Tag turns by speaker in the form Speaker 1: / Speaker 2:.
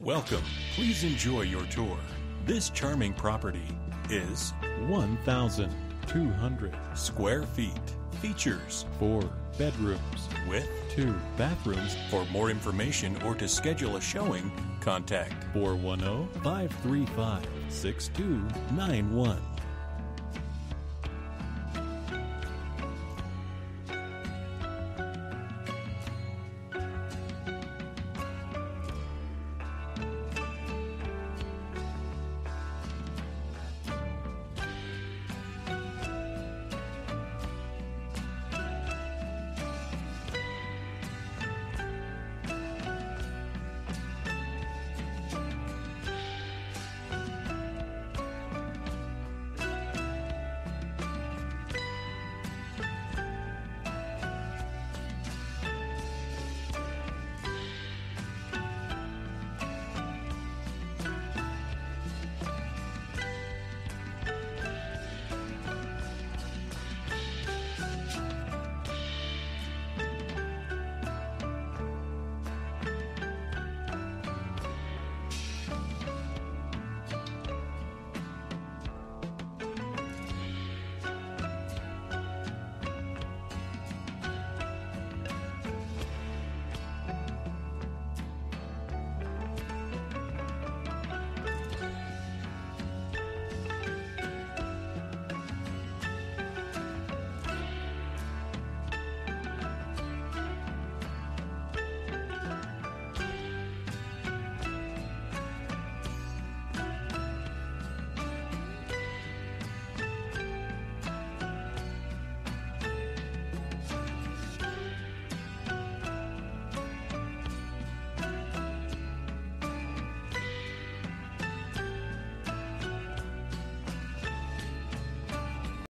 Speaker 1: Welcome. Please enjoy your tour. This charming property is
Speaker 2: 1,200
Speaker 1: square feet. Features
Speaker 2: four bedrooms
Speaker 1: with
Speaker 2: two bathrooms.
Speaker 1: For more information or to schedule a showing, contact
Speaker 2: 410 535 6291.